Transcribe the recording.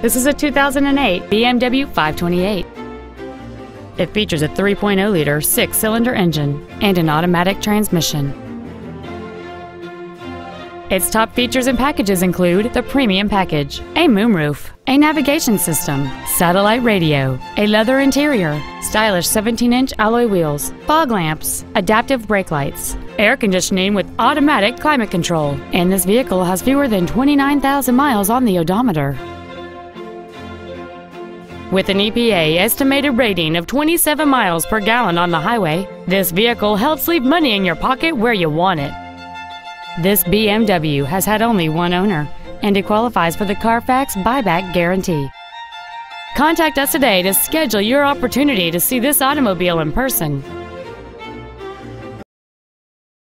This is a 2008 BMW 528. It features a 3.0-liter six-cylinder engine and an automatic transmission. Its top features and packages include the premium package, a moonroof, a navigation system, satellite radio, a leather interior, stylish 17-inch alloy wheels, fog lamps, adaptive brake lights, air conditioning with automatic climate control, and this vehicle has fewer than 29,000 miles on the odometer. With an EPA estimated rating of 27 miles per gallon on the highway, this vehicle helps leave money in your pocket where you want it. This BMW has had only one owner, and it qualifies for the Carfax buyback guarantee. Contact us today to schedule your opportunity to see this automobile in person.